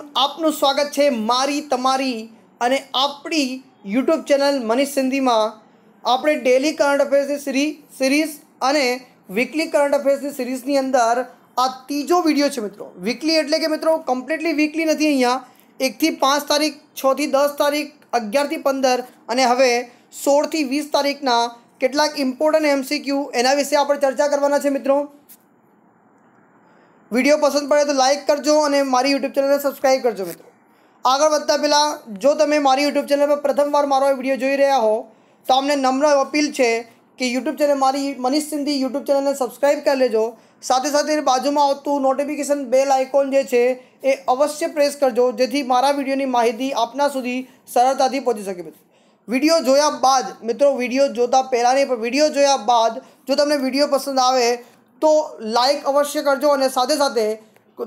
આપનું સ્વાગત છે મારી, તમારી અને આપણી યુટ્યુબ ચેનલ મનીષ સિંધીમાં. આપણે ડેલી કરંટ અફેર્સની સિરી સિરીઝ અને વીકલી કરંટ અફેર્સની સિરીઝની અંદર આ ત્રીજો વીડિયો છે મિત્રો. વીકલી એટલે કે મિત્રો કમ્પ્લીટલી વીકલી નથી અહીંયા. એકથી પાંચ તારીખ, છથી દસ તારીખ, અગિયારથી પંદર અને હવે સોળથી વીસ તારીખના કેટલાક ઇમ્પોર્ટન્ટ એમસીક્યુ એના વિશે આપણે ચર્ચા કરવાના છે મિત્રો. વીડિયો પસંદ પડે તો લાઇક કરજો અને મારી યુટ્યુબ ચેનલને સબસ્ક્રાઈબ કરજો મિત્રો. આગળ વધતા પહેલાં, જો તમે મારી યુટ્યુબ ચેનલ પર પ્રથમવાર મારો વીડિયો જોઈ રહ્યા હો, તો અમને નમ્ર અપીલ છે કે યુટ્યુબ ચેનલ મારી મનીષ સિંધી યુટ્યુબ ચેનલને સબસ્ક્રાઈબ કરી લેજો. સાથે સાથે બાજુમાં આવતું નોટિફિકેશન બેલ આઇકોન જે છે, એ અવશ્ય પ્રેસ કરજો, જેથી મારા વિડીયોની માહિતી આપના સુધી સરળતાથી પહોંચી શકે મિત્રો. વીડિયો જોયા બાદ, મિત્રો, વીડિયો જોતા પહેલાં પણ વીડિયો જોયા બાદ, જો તમને વીડિયો પસંદ આવે તો લાઈક અવશ્ય કરજો અને સાથે સાથે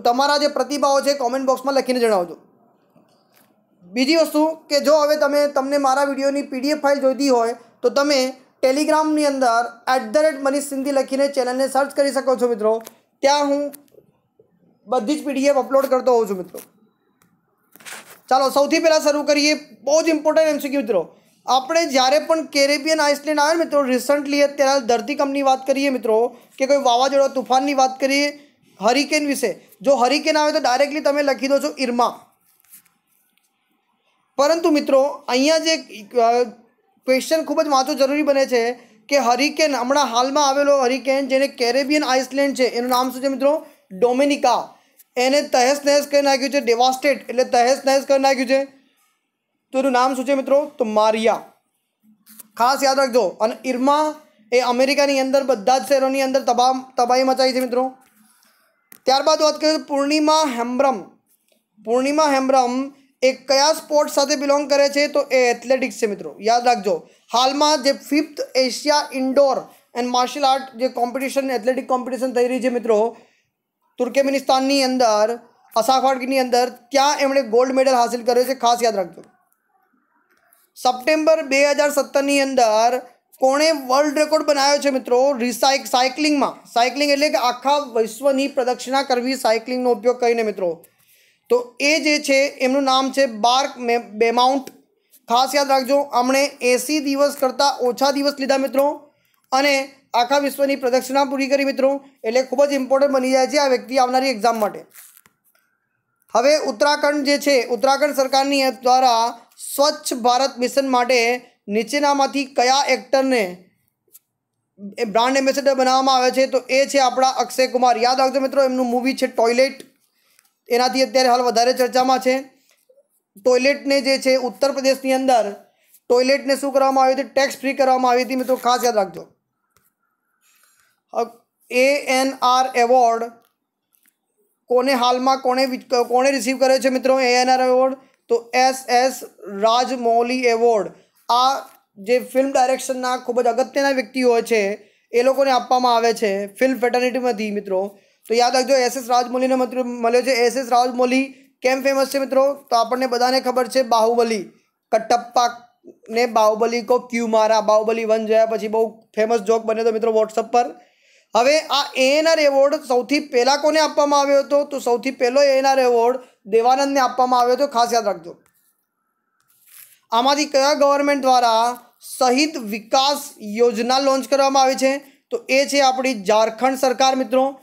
તમારા જે પ્રતિભાવો છે કોમેન્ટ બોક્સમાં લખીને જણાવજો. બીજી વસ્તુ કે જો હવે તમે, તમને મારા વિડીયોની પીડીએફ ફાઇલ જોઈતી હોય, તો તમે ટેલિગ્રામની અંદર at the rate Manish Sindhi લખીને ચેનલને સર્ચ કરી શકો છો મિત્રો. ત્યાં હું બધી જ પીડીએફ અપલોડ કરતો હોઉં છું મિત્રો. ચાલો, સૌથી પહેલાં શરૂ કરીએ. બહુ જ ઇમ્પોર્ટન્ટ એમસીક્યુ મિત્રો. આપણે જ્યારે પણ કેરેબિયન આઇસલેન્ડ આવે મિત્રો રિસન્ટલી અત્યારે ધરતીકંપની વાત કરીએ મિત્રો, કે કોઈ વાવાઝોડા, તુફાનની વાત કરીએ હરિકેન વિશે, જો હરિકેન આવે તો ડાયરેક્ટલી તમે લખી દો છો ઇરમા પરંતુ મિત્રો, અહીંયા જે ક્વેશ્ચન ખૂબ જ વાંચો જરૂરી બને છે કે હરિકેન હમણાં હાલમાં આવેલો હરિકેન જેને કેરેબિયન આઇસલેન્ડ છે, એનું નામ શું છે મિત્રો? ડોમિનિકા એને તહેસ નહેસ કરી નાખ્યું છે ડેવાસ્ટેટ એટલે તહેસ નહેસ કરી નાખ્યું છે. તો એનું નામ શું છે મિત્રો તો મારિયા ખાસ યાદ રાખજો અને ઇરમા એ અમેરિકાની અંદર બધા જ શહેરોની અંદર તબાહ તબાહી મચાવી છે મિત્રો ત્યારબાદ વાત કરીએ તો પૂર્ણિમા હેમ્બ્રમ પૂર્ણિમા હેમ્બ્રમ એ કયા સ્પોર્ટ સાથે બિલોંગ કરે છે તો એ એથ્લેટિક્સ છે મિત્રો યાદ રાખજો હાલમાં જે fifth Asia indoor and martial art જે કોમ્પિટિશન એથ્લેટિક કોમ્પિટિશન થઈ રહી છે મિત્રો તુર્કમેનિસ્તાનની અંદર અસાફાટની અંદર ત્યાં એમણે ગોલ્ડ મેડલ હાંસિલ કર્યો છે ખાસ યાદ રાખજો સપ્ટેમ્બર બે હજાર સત્તરની અંદર કોણે વર્લ્ડ રેકોર્ડ બનાવ્યો છે મિત્રો? રિસાઇક સાયકલિંગમાં સાયકલિંગ એટલે કે આખા વિશ્વની પ્રદક્ષિણા કરવી સાયકલિંગનો ઉપયોગ કરીને મિત્રો. તો એ જે છે, એમનું નામ છે બાર્ક બેમાઉન્ટ. ખાસ યાદ રાખજો હમણે એંસી દિવસ કરતાં ઓછા દિવસ લીધા મિત્રો. અને આખા વિશ્વની પ્રદક્ષિણા પૂરી કરી મિત્રો. એટલે ખૂબ જ ઇમ્પોર્ટન્ટ બની જાય છે આ વ્યક્તિ આવનારી એક્ઝામ માટે. હવે ઉત્તરાખંડ જે છે, ઉત્તરાખંડ સરકારની દ્વારા સ્વચ્છ ભારત મિશન માટે નીચેનામાંથી કયા એક્ટરને એ બ્રાન્ડ એમ્બેસેડર બનાવવામાં આવે છે તો એ છે આપણા અક્ષય કુમાર. યાદ રાખજો મિત્રો, એમનું મૂવી છે ટોયલેટ. એનાથી અત્યારે હાલ વધારે ચર્ચામાં છે. ટોયલેટને જે છે ઉત્તર પ્રદેશની અંદર ટોયલેટને શું કરવામાં આવ્યું હતી? ટેક્સ ફ્રી કરવામાં આવી હતી મિત્રો, ખાસ યાદ રાખજો. એ એન આર એવોર્ડ કોને હાલમાં કોને કોણે રિસીવ કર્યો છે મિત્રો એ એન આર એવોર્ડ તો એસ એસ રાજમૌલી એવોર્ડ. આ જે ફિલ્મ ડાયરેક્શનના ખૂબ જ અગત્યના વ્યક્તિઓ છે, એ લોકોને આપવામાં આવે છે ફિલ્મ ફેટર્નિટીમાંથી મિત્રો. તો યાદ રાખજો, એસ એસ રાજમૌલીને મિત્રો મળ્યો છે. એસ એસ રાજમૌલી કેમ ફેમસ છે મિત્રો? તો આપણને બધાને ખબર છે બાહુબલી. કટપ્પા ને બાહુબલી કો ક્યુ મારા? બાહુબલી વન જોયા પછી બહુ ફેમસ જોક બન્યો હતો મિત્રો વોટ્સઅપ પર. હવે આ એએનઆર એવોર્ડ સૌથી પહેલાં કોને આપવામાં આવ્યો હતો? તો સૌથી પહેલો એએનઆર એવોર્ડ દેવાનંદને આપવામાં આવ્યો હતો. ખાસ યાદ રાખજો. આમાંથી કયા ગવર્મેન્ટ દ્વારા સહિત વિકાસ યોજના લોન્ચ કરવામાં આવી છે? તો એ છે આપણી ઝારખંડ સરકાર, મિત્રો.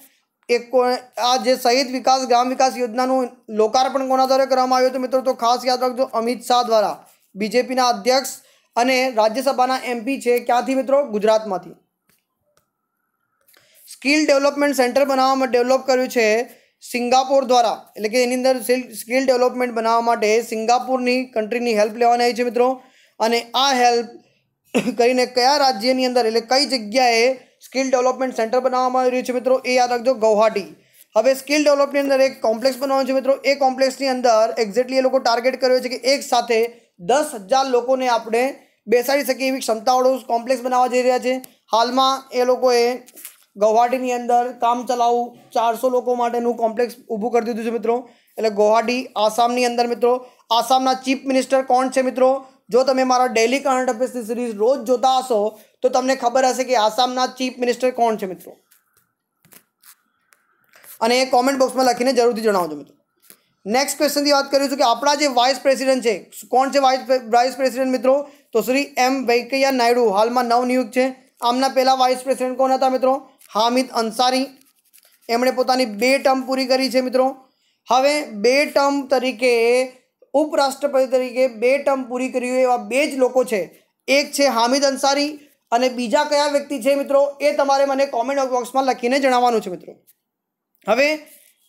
એક આ જે સહિત વિકાસ, ગ્રામ વિકાસ યોજનાનું લોકાર્પણ કોના દ્વારા કરવામાં આવ્યું હતું, મિત્રો? તો ખાસ યાદ રાખજો, અમિત શાહ દ્વારા. બીજેપીના અધ્યક્ષ અને રાજ્યસભાના એમપી છે. ક્યાંથી, મિત્રો? ગુજરાતમાંથી. સ્કિલ ડેવલપમેન્ટ સેન્ટર બનાવવામાં ડેવલપ કર્યું છે. સિંગાપોર દ્વારા, એટલે કે એની અંદર સ્કિલ ડેવલપમેન્ટ બનાવવા માટે સિંગાપુરની કન્ટ્રીની હેલ્પ લેવાની આવી છે મિત્રો. અને આ હેલ્પ કરીને કયા રાજ્યની અંદર, એટલે કઈ જગ્યાએ સ્કિલ ડેવલપમેન્ટ સેન્ટર બનાવવામાં આવી રહ્યું છે મિત્રો, એ યાદ રાખજો ગૌહાટી. હવે સ્કિલ ડેવલપની અંદર એક કોમ્પ્લેક્સ બનાવવાનું છે મિત્રો. એ કોમ્પ્લેક્સની અંદર એક્ઝેક્ટલી એ લોકો ટાર્ગેટ કર્યો છે કે એક સાથે દસ હજાર લોકોને આપણે બેસાડી શકીએ એવી ક્ષમતાવાળો કોમ્પ્લેક્સ બનાવવા જઈ રહ્યા છે. હાલમાં એ લોકોએ ગૌહાટીની અંદર કામ ચલાવું ચારસો લોકો માટેનું કોમ્પ્લેક્સ ઊભું કરી દીધું છે મિત્રો. એટલે ગૌહાટી આસામની અંદર મિત્રો, આસામના ચીફ મિનિસ્ટર કોણ છે મિત્રો? જો તમે મારા ડેલી કરંટ અફેર્સની સિરીઝ રોજ જોતા હશો, તો તમને ખબર હશે કે આસામના ચીફ મિનિસ્ટર કોણ છે મિત્રો? અને એ કોમેન્ટ બોક્સમાં લખીને જરૂરથી જણાવજો મિત્રો. નેક્સ્ટ ક્વેશ્ચનથી વાત કરીશું કે આપણા જે વાઇસ પ્રેસિડેન્ટ છે, કોણ છે વાઇસ વાઇસ પ્રેસિડેન્ટ મિત્રો? તો શ્રી એમ વેંકૈયા નાયડુ, હાલમાં નવનિયુક્ત છે. આમના પહેલાં વાઇસ પ્રેસિડેન્ટ કોણ હતા મિત્રો? હામિદ અંસારી, એમણે પોતાની બે ટર્મ પૂરી કરી છે મિત્રો. હવે બે ટર્મ તરીકે, ઉપરાષ્ટ્રપતિ તરીકે બે ટર્મ પૂરી કરી હોય એવા બે જ લોકો છે. એક છે હામિદ અંસારી અને બીજા કયા વ્યક્તિ છે મિત્રો એ તમારે મને કોમેન્ટ બોક્સમાં લખીને જણાવવાનું છે મિત્રો. હવે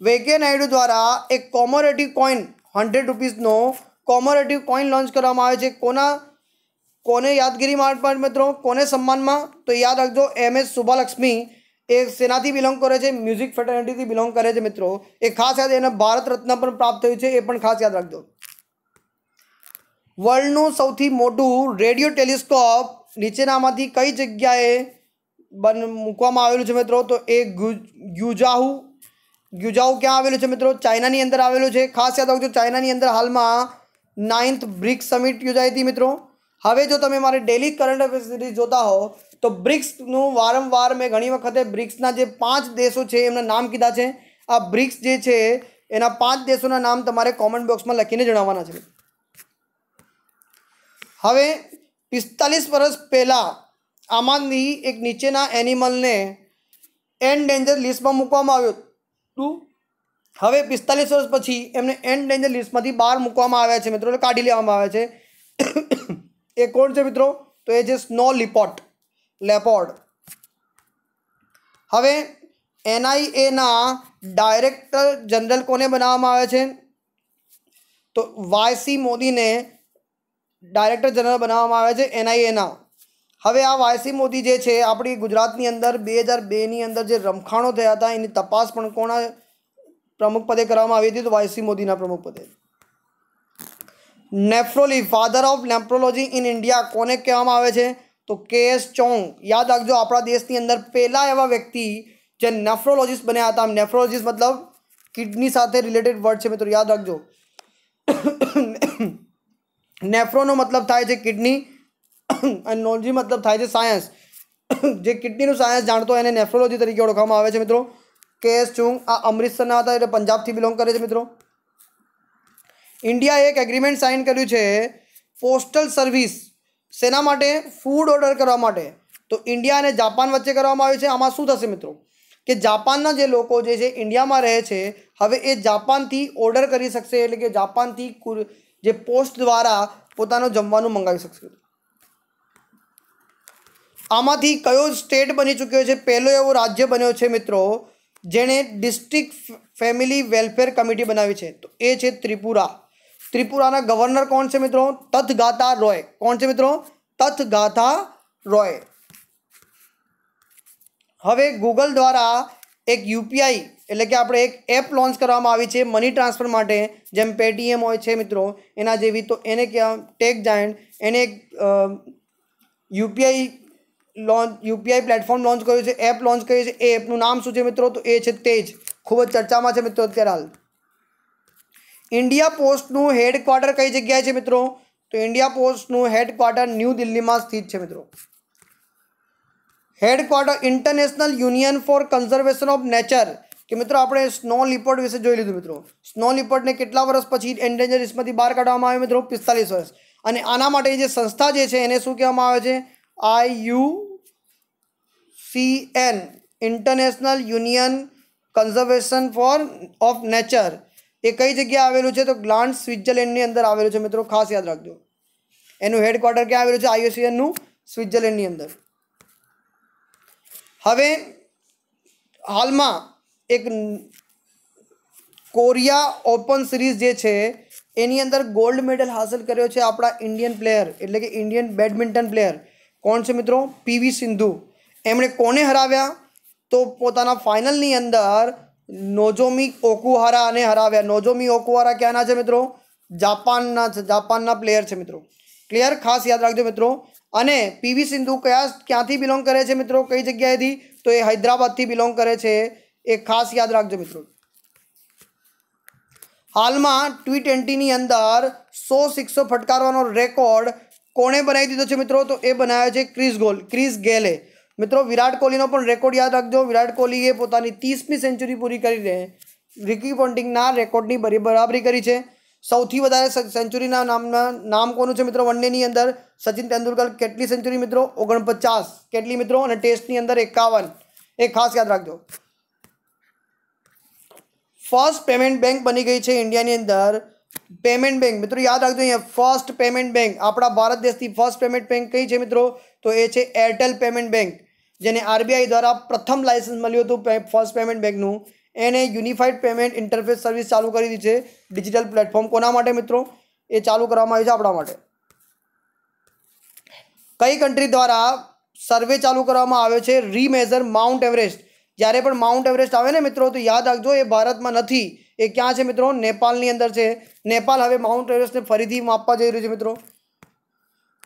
વેંકૈયા નાયડુ દ્વારા એક કોમોરેટિવ કોઈન હંડ્રેડ રૂપીઝનો કોમોરેટિવ કોઈન લોન્ચ કરવામાં આવે છે. કોના, કોને યાદગીરી માટે મિત્રો? કોને સન્માનમાં? તો યાદ રાખજો એમ એસ શુભાલક્ષ્મી એ સેનાથી બિલોંગ કરે છે મ્યુઝિક ફેટર્નિટીથી બિલોંગ કરે છે મિત્રો. એ ખાસ યાદ એને ભારત રત્ન પણ પ્રાપ્ત થયું છે, એ પણ ખાસ યાદ રાખજો. વર્લ્ડનું સૌથી મોટું રેડિયો ટેલિસ્કોપ નીચેનામાંથી કઈ જગ્યાએ બન, મૂકવામાં આવેલું છે મિત્રો? તો એ ગ્યુજાહુ ગ્યુજાહુ ક્યાં આવેલું છે મિત્રો? ચાઇનાની અંદર આવેલું છે. ખાસ યાદ રાખજો, ચાઇનાની અંદર હાલમાં નાઇન્થ બ્રિક્સ સમિટ યોજાઈ હતી મિત્રો. હવે જો તમે મારે ડેલી કરંટ અફેર્સ જોતા હો તો બ્રિક્સનું વારંવાર મેં ઘણી વખતે બ્રિક્સના જે પાંચ દેશો છે, એમના નામ કીધા છે. આ બ્રિક્સ જે છે, એના પાંચ દેશોના નામ તમારે કોમેન્ટ બોક્સમાં લખીને જણાવવાના છે. હવે, પિસ્તાલીસ વર્ષ પહેલાં આમાંની એક નીચેના એનિમલને એન્ડ ડેન્જર લિસ્ટમાં મૂકવામાં આવ્યું હતું. હવે પિસ્તાલીસ વર્ષ પછી એમને એન્ડ ડેન્જર લિસ્ટમાંથી બહાર મૂકવામાં આવ્યા છે. મિત્રો કાઢી લેવામાં આવે છે. એ કોણ છે મિત્રો? તો એ છે સ્નો લિપોટ. લેપોર્ડ. હવે એનઆઈએના ડાયરેક્ટર જનરલ કોને બનાવવામાં આવે છે? તો વાયસી મોદીને ડાયરેક્ટર જનરલ બનાવવામાં આવે છે એનઆઈએના હવે આ વાયસી મોદી જે છે, આપણી ગુજરાતની અંદર બે હજાર બેની અંદર જે રમખાણો થયા હતા, એની તપાસ પણ કોના પ્રમુખ પદે કરવામાં આવી હતી? તો વાયસી મોદીના પ્રમુખ પદે. નેફ્રોલી father of nephrology in India કોને કહેવામાં આવે છે? તો કે એસ ચોંગ, યાદ રાખજો આપણા દેશની અંદર પહેલા એવા વ્યક્તિ જે નેફ્રોલોજીસ્ટ બન્યા હતા. નેફ્રોલોજીસ્ટ મતલબ કિડની સાથે રિલેટેડ વર્ડ છે મિત્રો, યાદ રાખજો. નેફ્રોનો મતલબ થાય છે કિડની અને નોલોજી મતલબ થાય છે સાયન્સ. જે કિડનીનું સાયન્સ જાણતો એને નેફ્રોલોજી તરીકે ઓળખવામાં આવે છે મિત્રો. કે એસ ચુંગ આ અમૃતસરના હતા એટલે પંજાબથી બિલોંગ કરે છે મિત્રો. ઇન્ડિયાએ એક એગ્રીમેન્ટ સાઇન કર્યું છે પોસ્ટલ સર્વિસ શેના માટે ફૂડ ઓર્ડર કરવા માટે. તો ઇન્ડિયા અને જાપાન વચ્ચે કરવામાં આવ્યું છે. આમાં શું થશે મિત્રો? કે જાપાનના જે લોકો જે છે ઇન્ડિયામાં રહે છે, હવે એ જાપાનથી ઓર્ડર કરી શકશે, એટલે કે જાપાનથી જે પોસ્ટ દ્વારા પોતાનું જમવાનું મંગાવી શકશે. આમાંથી કયો સ્ટેટ બની ચૂક્યો છે? પહેલો એવો રાજ્ય બન્યો છે મિત્રો, જેણે ડિસ્ટ્રિક્ટ ફેમિલી વેલફેર કમિટી બનાવી છે. તો એ છે ત્રિપુરા. ત્રિપુરાના ગવર્નર કોણ છે મિત્રો? તથગાથા રોય. કોણ છે મિત્રો? તથગાથા રોય. હવે ગૂગલ દ્વારા એક યુપીઆઈ એટલે કે આપણે એક એપ લોન્ચ કરવામાં આવી છે મની ટ્રાન્સફર માટે, જેમ પેટીએમ હોય છે મિત્રો, એના જેવી. તો એને કહેવાય ટેક જાયન્ટ એને એક UPI launch UPI platform launch કર્યું છે, એપ લોન્ચ કરી છે. એ એપનું નામ શું છે મિત્રો? તો એ છે તેજ. ખૂબ જ ચર્ચામાં છે મિત્રો અત્યારે હાલ. ઇન્ડિયા પોસ્ટનું હેડક્વાર્ટર કઈ જગ્યાએ છે મિત્રો? તો ઇન્ડિયા પોસ્ટનું હેડક્વાર્ટર ન્યૂ દિલ્હીમાં સ્થિત છે મિત્રો. Headquarter International Union for Conservation of Nature કે મિત્રો, આપણે સ્નો લિપર્ડ વિશે જોઈ લીધું મિત્રો. સ્નો લિપર્ડને કેટલા વર્ષ પછી એન્ડેન્જર લિસ્ટમાંથી બહાર કાઢવામાં આવે મિત્રો? પિસ્તાલીસ વર્ષ. અને આના માટે જે સંસ્થા જે છે, એને શું કહેવામાં આવે છે? I U C N International Union Conservation for of Nature એ કઈ જગ્યાએ આવેલું છે? તો ગ્લાન્ડ સ્વિટ્ઝરલેન્ડની અંદર આવેલું છે મિત્રો, ખાસ યાદ રાખજો. એનું હેડક્વાર્ટર ક્યાં આવેલું છે? આઈઓસીએનનું સ્વિટ્ઝરલેન્ડની અંદર. હવે હાલમાં એક કોરિયા ઓપન સિરીઝ જે છે, એની અંદર ગોલ્ડ મેડલ હાંસલ કર્યો છે આપણા ઇન્ડિયન પ્લેયર, એટલે કે ઇન્ડિયન બેડમિન્ટન પ્લેયર. કોણ છે મિત્રો? પીવી સિંધુ. એમણે કોને હરાવ્યા? તો પોતાના ફાઇનલની અંદર નોજોમી ઓકુહારાને હરાવ્યા. નોજોમી ઓકુહારા ક્યાંના છે મિત્રો? જાપાનના છે, જાપાનના પ્લેયર છે મિત્રો. ક્લિયર ખાસ યાદ રાખજો મિત્રો. અને પીવી સિંધુ કયા ક્યાંથી બિલોંગ કરે છે મિત્રો? કઈ જગ્યાએથી? તો એ હૈદરાબાદથી બિલોંગ કરે છે. એ ખાસ યાદ રાખજો મિત્રો. હાલમાં ટી ટ્વેન્ટીની અંદર સો સિક્સો ફટકારવાનો રેકોર્ડ કોણે બનાવી દીધો છે મિત્રો? તો એ બનાવ્યો છે ક્રિસ ગોલ, ક્રિસ ગેલે. મિત્રો વિરાટ કોહલીનો પણ રેકોર્ડ યાદ રાખજો વિરાટ કોહલીએ પોતાની ત્રીસમી સેન્ચુરી પૂરી કરીને રિકી પોન્ટિંગના રેકોર્ડની બરી બરાબરી કરી છે। સૌથી વધારે સ- સેન્ચુરીના નામના નામ કોનું છે મિત્રો? વનડેની અંદર સચિન તેંડુલકર કેટલી સેન્ચુરી મિત્રો? ઓગણપચાસ. કેટલી મિત્રો? અને ટેસ્ટની અંદર એકાવન. એ ખાસ યાદ રાખજો. ફર્સ્ટ પેમેન્ટ બેંક બની ગઈ છે ઇન્ડિયાની અંદર. પેમેન્ટ બેંક મિત્રો, યાદ રાખજો અહીંયા ફર્સ્ટ પેમેન્ટ બેંક આપણા ભારત દેશની ફર્સ્ટ પેમેન્ટ બેંક કઈ છે મિત્રો? તો એ છે એરટેલ પેમેન્ટ બેંક જેને આરબીઆઈ દ્વારા પ્રથમ લાયસન્સ મળ્યું હતું ફર્સ્ટ પેમેન્ટ બેંકનું એને યુનિફાઈડ પેમેન્ટ ઇન્ટરફેસ સર્વિસ ચાલુ કરી દીધી છે ડિજિટલ પ્લેટફોર્મ કોના માટે મિત્રો? એ ચાલુ કરવામાં આવ્યું છે આપણા માટે. કઈ કન્ટ્રી દ્વારા સર્વે ચાલુ કરવામાં આવ્યો છે? રીમેઝર માઉન્ટ એવરેસ્ટ જ્યારે પણ માઉન્ટ એવરેસ્ટ આવે ને મિત્રો, તો યાદ રાખજો, એ ભારતમાં નથી. એ ક્યાં છે મિત્રો? નેપાળની અંદર છે. નેપાળ હવે માઉન્ટ એવરેસ્ટને ફરીથી માપવા જઈ રહ્યું છે મિત્રો.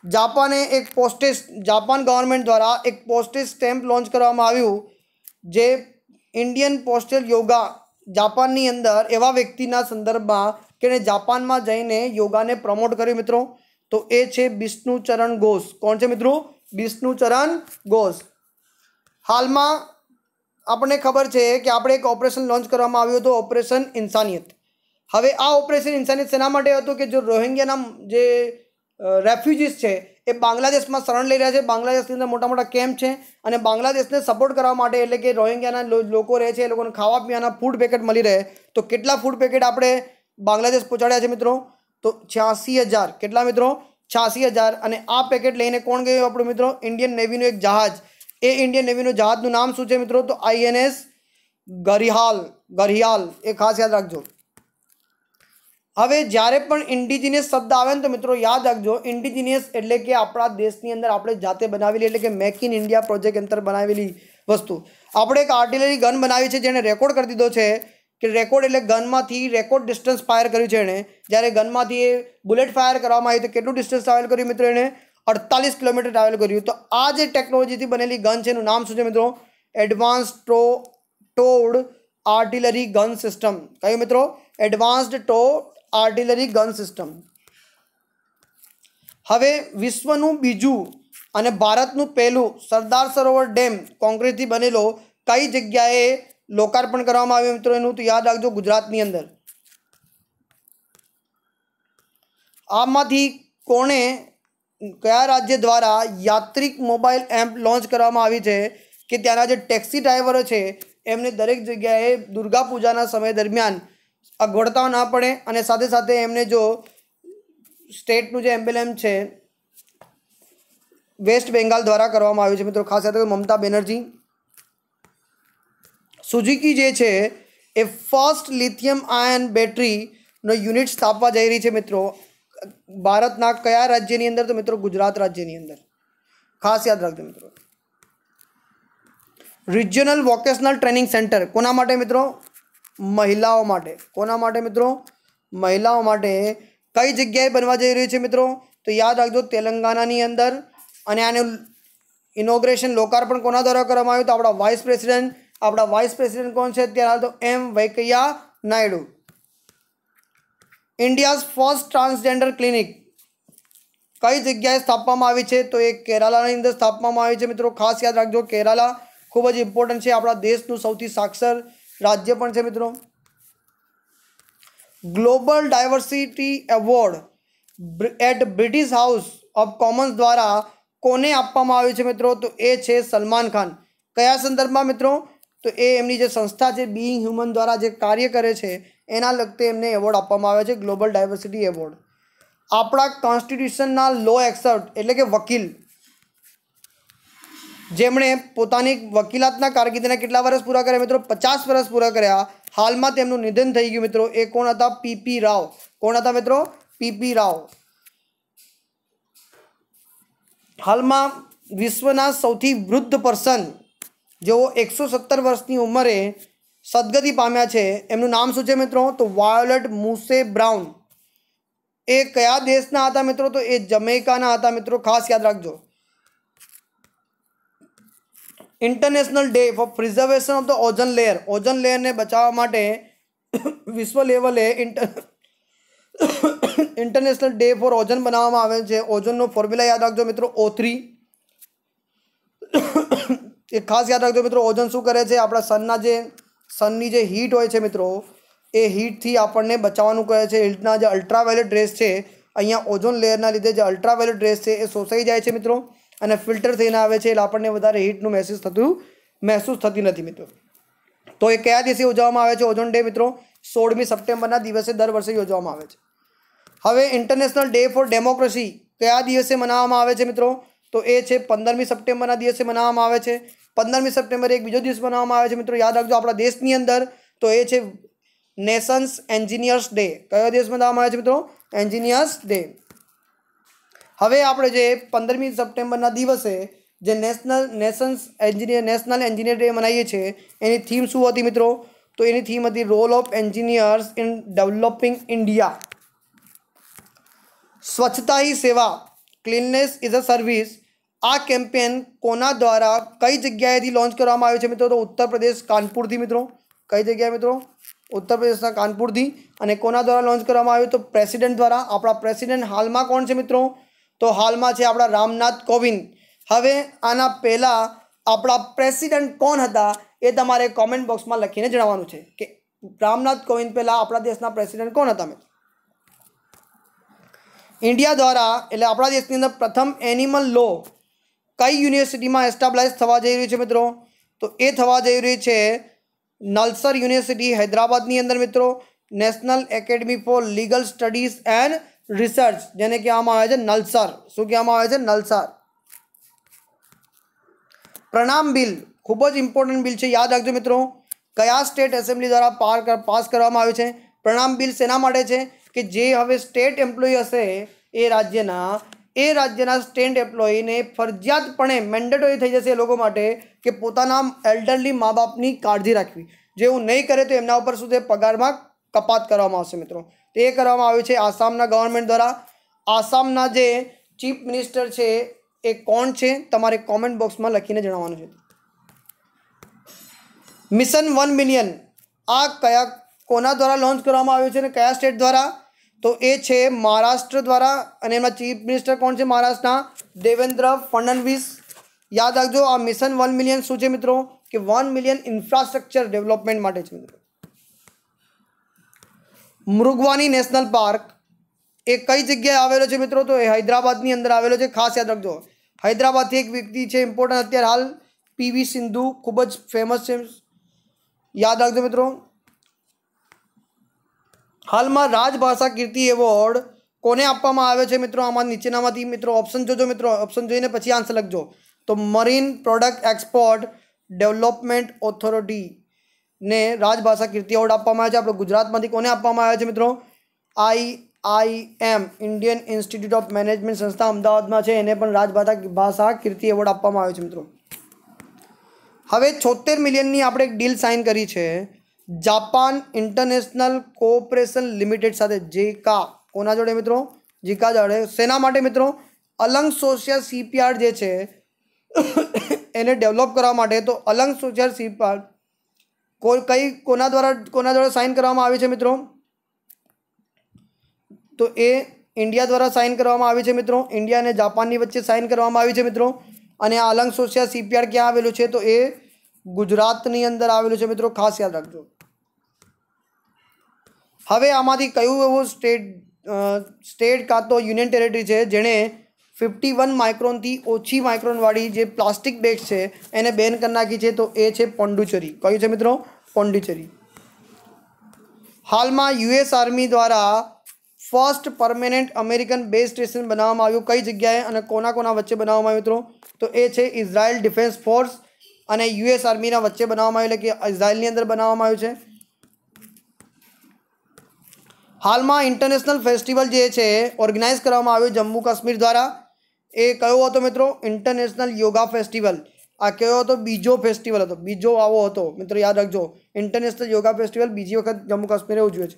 જાપાને એક પોસ્ટેજ જાપાન ગવર્મેન્ટ દ્વારા એક પોસ્ટેજ સ્ટેમ્પ લોન્ચ કરવામાં આવ્યું, જે ઇન્ડિયન પોસ્ટલ યોગા જાપાનની અંદર એવા વ્યક્તિના સંદર્ભમાં કે એણે જાપાનમાં જઈને યોગાને પ્રમોટ કર્યું, મિત્રો. તો એ છે બિષ્ણુચરણ ઘોષ. કોણ છે, મિત્રો? બિષ્ણુચરણ ઘોષ. હાલમાં આપણને ખબર છે કે આપણે એક ઓપરેશન લોન્ચ કરવામાં આવ્યું હતું, ઓપરેશન ઇન્સાનિયત. હવે આ ઓપરેશન ઇન્સાનિયત શેના માટે હતું કે જો રોહિંગ્યાના જે રેફ્યુજીસ છે, એ બાંગ્લાદેશમાં શરણ લઈ રહ્યા છે. બાંગ્લાદેશની અંદર મોટા મોટા કેમ્પ છે અને બાંગ્લાદેશને સપોર્ટ કરવા માટે એટલે કે રોહિંગ્યાના લોકો રહે છે, એ લોકોને ખાવા પીવાના ફૂડ પેકેટ મળી રહે. તો કેટલા ફૂડ પેકેટ આપણે બાંગ્લાદેશ પહોંચાડ્યા છે મિત્રો? તો છ્યાસી હજાર. કેટલા મિત્રો? છ્યાસી હજાર. અને આ પેકેટ લઈને કોણ ગયું આપણું મિત્રો? ઇન્ડિયન નેવીનું એક જહાજ. એ ઇન્ડિયન નેવીનું જહાજનું નામ શું છે મિત્રો? તો આઈએનએસ ગરિહાલ. ગરિયાલ એ ખાસ યાદ રાખજો. હવે જ્યારે પણ ઇન્ડિજિનિયસ શબ્દ આવે ને તો મિત્રો યાદ રાખજો ઇન્ડિજિનિયસ એટલે કે આપણા દેશની અંદર આપણે જાતે બનાવેલી, એટલે કે મેક ઇન ઇન્ડિયા પ્રોજેક્ટ અંતર બનાવેલી વસ્તુ. આપણે એક આર્ટિલરી ગન બનાવી છે જેણે રેકોર્ડ કરી દીધો છે, કે રેકોર્ડ એટલે ગનમાંથી રેકોર્ડ ડિસ્ટન્સ ફાયર કર્યું છે એણે. જ્યારે ગનમાંથી એ બુલેટ ફાયર કરવામાં આવી તો કેટલું ડિસ્ટન્સ ટ્રાવેલ કર્યું મિત્રો એણે? અડતાલીસ કિલોમીટર ટ્રાવેલ કર્યું. તો આ જે ટેકનોલોજીથી બનેલી ગન છે એનું નામ શું છે મિત્રો? Advance tow towed artillery gun system કયું મિત્રો? Advanced tow artillery gun system હવે વિશ્વનું બીજું અને ભારતનું પહેલું સરદાર સરોવર ડેમ કોન્ક્રીટથી બનેલો કઈ જગ્યાએ લોકાર્પણ કરવામાં આવ્યું મિત્રો એનું તો યાદ રાખજો ગુજરાતની અંદર. આમાંથી કોણે કયા રાજ્ય દ્વારા યાત્રિક મોબાઈલ એપ લોન્ચ કરવામાં આવી છે કે ત્યાંના જે ટેક્સી ડ્રાઈવરો છે એમને દરેક જગ્યાએ દુર્ગા પૂજાના સમય દરમિયાન અગવડતાઓ ના પડે અને સાથે સાથે એમને જો સ્ટેટનું જે એમ્બ્યુલન્સ છે, વેસ્ટ બેંગાલ દ્વારા કરવામાં આવ્યું છે. મિત્રો, ખાસ યાદ મમતા બેનર્જી. સુઝુકી જે છે, એ ફર્સ્ટ લિથિયમ આયન બેટરીનો યુનિટ સ્થાપવા જઈ રહી છે, મિત્રો. ભારતના કયા રાજ્યની અંદર તો, મિત્રો, ગુજરાત રાજ્યની અંદર? ખાસ યાદ રાખજો, મિત્રો. રિજિયોનલ વોકેશનલ ટ્રેનિંગ સેન્ટર કોના માટે, મિત્રો? મહિલાઓ માટે. કોના માટે મિત્રો? મહિલાઓ માટે કઈ જગ્યાએ બનવા જઈ રહ્યું છે મિત્રો? તો યાદ રાખજો તેલંગાનાની અંદર અને આનું ઇનોગ્રેશન લોકાર્પણ કોના દ્વારા કરવામાં આવ્યું? તો આપણા વાઇસ પ્રેસિડેન્ટ આપણા વાઇસ પ્રેસિડેન્ટ કોણ છે? અત્યારે હાલ તો M Venkaiah Naidu. India's first transgender clinic કઈ જગ્યાએ સ્થાપવામાં આવી છે? તો એ કેરાલાની અંદર સ્થાપવામાં આવી છે મિત્રો. ખાસ યાદ રાખજો, કેરાલા ખૂબ જ ઇમ્પોર્ટન્ટ છે. આપણા દેશનું સૌથી સાક્ષર રાજ્ય પણ છે મિત્રો. Global diversity award at British House of Commons દ્વારા કોને આપવામાં આવ્યું છે મિત્રો? તો એ છે સલમાન ખાન. કયા સંદર્ભમાં મિત્રો? તો એ એમની જે સંસ્થા છે બીઇંગ હ્યુમન દ્વારા જે કાર્ય કરે છે, એના લગતે એમને એવોર્ડ આપવામાં આવ્યો છે ગ્લોબલ ડાયવર્સિટી એવોર્ડ આપણા કોન્સ્ટિટ્યુશનના લો એક્સર્ટ એટલે કે વકીલ જેમણે પોતાની વકીલાતના કારકિર્દીના કેટલા વર્ષ પૂરા કર્યા મિત્રો? પચાસ વર્ષ પૂરા કર્યા. હાલમાં તેમનું નિધન થઈ ગયું મિત્રો. એ કોણ હતા? P P Rao. કોણ હતા મિત્રો? P P Rao. હાલમાં વિશ્વના સૌથી વૃદ્ધ પર્સન જેઓ એકસો સત્તર વર્ષની ઉંમરે સદગતિ પામ્યા છે, એમનું નામ શું છે મિત્રો? તો વાયોલેટ મુસે બ્રાઉન. એ કયા દેશના હતા મિત્રો? તો એ જમૈકાના હતા મિત્રો. ખાસ યાદ રાખજો. International Day for Preservation of the Ozone Layer ozone લેયરને બચાવવા માટે વિશ્વ લેવલે inter International Day for Ozone બનાવવામાં આવે છે. ઓઝોનનો ફોર્મ્યુલા યાદ રાખજો મિત્રો ઓ થ્રી એ ખાસ યાદ રાખજો મિત્રો ઓઝન શું કરે છે? આપણા સનના જે સનની જે હીટ હોય છે મિત્રો, એ હીટથી આપણને બચાવવાનું કહે છે. હીટના જે અલ્ટ્રાવાયોલેટ રેસ છે, અહીંયા ઓઝોન લેયરના લીધે જે અલ્ટ્રાવાયોલેટ રેસ છે, એ શોષાઈ જાય છે મિત્રો. અને ફિલ્ટર થઈને આવે છે એટલે આપણને વધારે હીટનું મહેસૂસ થતું, મહેસૂસ થતી નથી મિત્રો. તો એ કયા દિવસે ઉજવવામાં આવે છે? ઓઝોન ડે મિત્રો, સોળમી સપ્ટેમ્બરના દિવસે દર વર્ષે યોજવામાં આવે છે. હવે ઇન્ટરનેશનલ ડે ફોર ડેમોક્રેસી કયા દિવસે મનાવવામાં આવે છે મિત્રો? તો એ છે પંદરમી સપ્ટેમ્બરના દિવસે મનાવવામાં આવે છે. પંદરમી સપ્ટેમ્બરે એક બીજો દિવસ મનાવવામાં આવે છે મિત્રો. યાદ રાખજો આપણા દેશની અંદર તો એ છે નેશન્સ એન્જિનિયર્સ ડે કયો દિવસ મનાવવામાં આવે છે મિત્રો? એન્જિનિયર્સ ડે હવે આપણે જે પંદરમી સપ્ટેમ્બરના દિવસે જે national nations engineer, national engineer day મનાવીએ છીએ, એની થીમ શું હતી મિત્રો? તો એની થીમ હતી role of engineers in developing India. Swachhata Hi Seva, cleanliness is a service. આ કેમ્પેન કોના દ્વારા, કઈ જગ્યાએથી લોન્ચ કરવામાં આવ્યું છે મિત્રો? તો ઉત્તર પ્રદેશ કાનપુરથી મિત્રો. કઈ જગ્યાએ મિત્રો? ઉત્તર પ્રદેશના કાનપુરથી. અને કોના દ્વારા લોન્ચ કરવામાં આવ્યું? તો પ્રેસિડેન્ટ દ્વારા. આપણા પ્રેસિડેન્ટ હાલમાં કોણ છે મિત્રો? તો હાલમાં છે આપણા રામનાથ કોવિંદ. હવે આના પહેલાં આપણા પ્રેસિડેન્ટ કોણ હતા એ તમારે કોમેન્ટ બોક્સમાં લખીને જણાવવાનું છે કે રામનાથ કોવિંદ પહેલાં આપણા દેશના પ્રેસિડેન્ટ કોણ હતા મિત્રો ઇન્ડિયા દ્વારા, એટલે આપણા દેશની અંદર પ્રથમ એનિમલ લો કઈ યુનિવર્સિટીમાં એસ્ટાબ્લાઇશ થવા જઈ રહ્યું છે મિત્રો? તો એ થવા જઈ રહ્યું છે નલસર યુનિવર્સિટી હૈદરાબાદની અંદર મિત્રો. National Academy for Legal Studies and Research જેને કહેવામાં આવે છે નલસર શું કહેવામાં આવે છે નલસર પ્રણામ બિલ ખૂબ જ ઇમ્પોર્ટન્ટ બિલ છે યાદ રાખજો મિત્રો કયા સ્ટેટ એસેમ્બલી દ્વારા પાસ કરવામાં આવ્યું છે પ્રણામ બિલ શેના માટે છે કે જે હવે સ્ટેટ એમ્પ્લોય હશે એ રાજ્યના એ રાજ્યના સ્ટેટ એમ્પ્લોયીને ફરજિયાતપણે મેન્ડેટરી થઈ જશે એ લોકો માટે કે પોતાના એલ્ડરલી મા બાપની કાળજી રાખવી જે એવું નહીં કરે તો એમના ઉપર શું છે પગારમાં કપાત કરવામાં આવશે મિત્રો તે કરવામાં આવ્યું છે આસામના ગવર્મેન્ટ દ્વારા. આસામના જે ચીફ મિનિસ્ટર છે એ કોણ છે? તમારે કોમેન્ટ બોક્સમાં લખીને જણાવવાનું છે. મિશન વન મિલિયન આ કયા, કોના દ્વારા લોન્ચ કરવામાં આવ્યું છે અને કયા સ્ટેટ દ્વારા? તો એ છે મહારાષ્ટ્ર દ્વારા અને એમાં ચીફ મિનિસ્ટર કોણ છે મહારાષ્ટ્રના? દેવેન્દ્ર ફડણવીસ. યાદ રાખજો આ મિશન વન મિલિયન શું છે મિત્રો? કે વન મિલિયન ઇન્ફ્રાસ્ટ્રક્ચર ડેવલપમેન્ટ માટે છે મિત્રો. મૃગવાની નેશનલ પાર્ક એ કઈ જગ્યાએ આવેલો છે મિત્રો? તો એ હૈદરાબાદની અંદર આવેલો છે. ખાસ યાદ રાખજો. હૈદરાબાદથી એક વ્યક્તિ છે ઇમ્પોર્ટન્ટ અત્યારે હાલ પીવી સિંધુ, ખૂબ જ ફેમસ છે. યાદ રાખજો મિત્રો. હાલમાં રાજભાષા કીર્તિ એવોર્ડ કોને આપવામાં આવે છે મિત્રો? આમાં નીચેનામાંથી મિત્રો ઓપ્શન જોજો મિત્રો. ઓપ્શન જોઈને પછી આન્સર લખજો. તો Marine Product Export Development Authority ને રાજભાષા કીર્તિ એવોર્ડ આપવામાં આવે છે. આપણે ગુજરાતમાંથી કોને આપવામાં આવે છે મિત્રો? I I M, Indian Institute of Management સંસ્થા અમદાવાદમાં છે. એને પણ રાજભાષા ભાષા કીર્તિ એવોર્ડ આપવામાં આવે છે મિત્રો. હવે છોતેર મિલિયનની આપણે એક ડીલ સાઇન કરી છે. જાપાન ઇન્ટરનેશનલ કોઓપરેશન લિમિટેડ સાથે, જેકા, કોના જોડે મિત્રો? જીકા જોડે. સેના માટે મિત્રો? અલંગ સોશિયલ સીપીઆર જે છે, એને ડેવલપ કરવા માટે. તો અલંગ સોશિયલ સીપીઆર કોઈ કોના દ્વારા કોના દ્વારા સાઇન કરવામાં આવી છે મિત્રો? તો એ ઇન્ડિયા દ્વારા સાઇન કરવામાં આવી છે મિત્રો. ઇન્ડિયા અને જાપાનની વચ્ચે સાઇન કરવામાં આવી છે મિત્રો. અને આ અલંગ સોસિયા સીપીઆર ક્યાં આવેલું છે? તો એ ગુજરાતની અંદર આવેલું છે મિત્રો. ખાસ યાદ રાખજો. હવે આમાંથી કયું એવું સ્ટેટ સ્ટેટ કાં તો યુનિયન ટેરેટરી છે, જેણે ફિફ્ટી વન માઇક્રોનથી ઓછી માઇક્રોનવાળી જે પ્લાસ્ટિક બેગ્સ છે, એને બેન કરી નાખી છે, તો એ છે પોંડુચેરી. કયું છે મિત્રો? પોંડિચેરી. હાલમાં યુએસ આર્મી દ્વારા first permanent American base station બનાવવામાં આવ્યું. કઈ જગ્યાએ અને કોના કોના વચ્ચે બનાવવામાં આવ્યું મિત્રો તો એ છે ઇઝરાયલ ડિફેન્સ ફોર્સ અને યુએસ આર્મીના વચ્ચે બનાવવામાં આવ્યું, એટલે કે ઇઝરાયલની અંદર બનાવવામાં આવ્યું છે. હાલમાં ઇન્ટરનેશનલ ફેસ્ટિવલ જે છે, ઓર્ગેનાઇઝ કરવામાં આવ્યું જમ્મુ કાશ્મીર દ્વારા. એ કયો હતો મિત્રો? International Yoga Festival. આ કયો હતો? બીજો ફેસ્ટિવલ હતો. બીજો આવો હતો. મિત્રો યાદ રાખજો. ઇન્ટરનેશનલ યોગા ફેસ્ટિવલ બીજી વખત જમ્મુ કાશ્મીરે ઉજવે છે.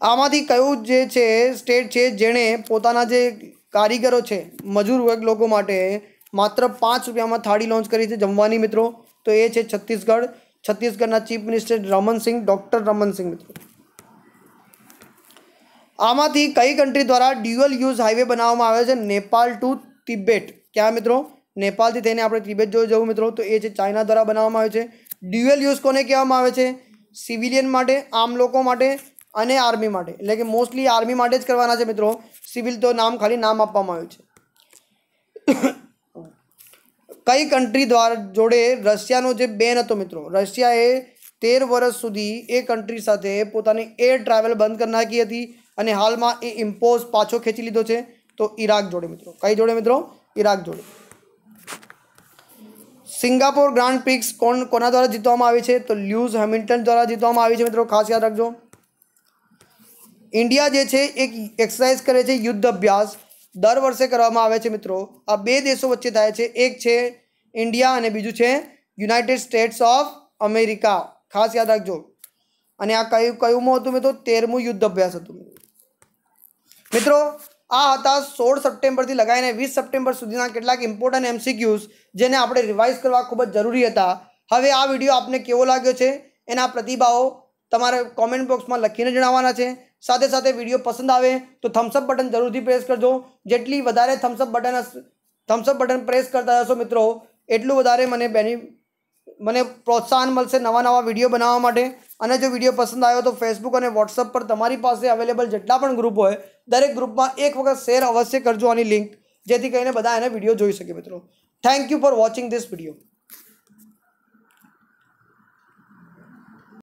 આમાંથી કયું જે છે સ્ટેટ છે, જેણે પોતાના જે કારીગરો છે, મજૂર વર્ગ લોકો માટે માત્ર પાંચ રૂપિયામાં થાળી લોન્ચ કરી છે જમવાની મિત્રો. તો એ છે છત્તીસગઢ. છત્તીસગઢના chief minister Raman Singh doctor Raman Singh મિત્રો. આમાંથી કઈ કન્ટ્રી દ્વારા ડ્યુઅલ યુઝ હાઈવે બનાવવામાં આવે છે? નેપાલ ટુ તિબેટ ક્યાં મિત્રો? નેપાળથી થઈને આપણે તિબેટ જો જવું મિત્રો, તો એ છે ચાઇના દ્વારા બનાવવામાં આવે છે. ડ્યુઅલ યુઝ કોને કહેવામાં આવે છે? સિવિલિયન માટે, આમ લોકો માટે અને આર્મી માટે. એટલે કે મોસ્ટલી આર્મી માટે જ કરવાના છે મિત્રો. સિવિલ તો નામ ખાલી નામ આપવામાં આવ્યું છે. કઈ કન્ટ્રી દ્વારા જોડે રશિયાનો જે બેન હતો મિત્રો, રશિયાએ તેર વર્ષ સુધી એ કન્ટ્રી સાથે પોતાની એર ટ્રાવેલ બંધ કરી નાખી હતી અને હાલમાં એ ઇમ્પોઝ પાછો ખેંચી લીધો છે. તો ઈરાક જોડે મિત્રો. કઈ જોડે મિત્રો? ઈરાક જોડે. સિંગાપોર ગ્રાન્ડ પ્રિક્સ કોણ કોના દ્વારા જીતવામાં આવી છે? તો લ્યુઝ હેમિલ્ટન દ્વારા જીતવામાં આવી છે મિત્રો, ખાસ યાદ રાખજો. ઇન્ડિયા જે છે, એક એક્સરસાઇઝ કરે છે, યુદ્ધ અભ્યાસ. દર વર્ષે કરવામાં આવે છે મિત્રો. આ બે દેશો વચ્ચે થાય છે. એક છે ઇન્ડિયા અને બીજું છે યુનાઇટેડ સ્ટેટ્સ ઓફ અમેરિકા. ખાસ યાદ રાખજો. અને આ કયું કયુંમાં હતું મિત્રો? તેરમું યુદ્ધ અભ્યાસ હતું. મિત્રો આ હતા સોળ સપ્ટેમ્બરથી લગાવીને વીસ સપ્ટેમ્બર સુધીના કેટલાક ઇમ્પોર્ટન્ટ એમસીક્યુઝ જેને આપણે રિવાઇઝ કરવા ખૂબ જ જરૂરી હતા. હવે આ વીડિયો આપને કેવો લાગ્યો છે? એના પ્રતિભાવો તમારે કોમેન્ટ બોક્સમાં લખીને જણાવવાના છે. સાથે સાથે વીડિયો પસંદ આવે તો થમ્સઅપ બટન જરૂરથી પ્રેસ કરજો. જેટલી વધારે thumbs up button thumbs up button press કરતા હશો મિત્રો, એટલું વધારે મને બેની મને પ્રોત્સાહન મળશે નવા નવા વીડિયો બનાવવા માટે. અને જો વીડિયો પસંદ આવ્યો તો ફેસબુક અને વોટ્સઅપ પર તમારી પાસે અવેલેબલ જેટલા પણ ગ્રુપ હોય, દરેક ગ્રુપમાં એક વખત શેર અવશ્ય કરજો આની લિંક જેથી કરીને બધા એને વીડિયો જોઈ શકે મિત્રો. Thank you for watching this video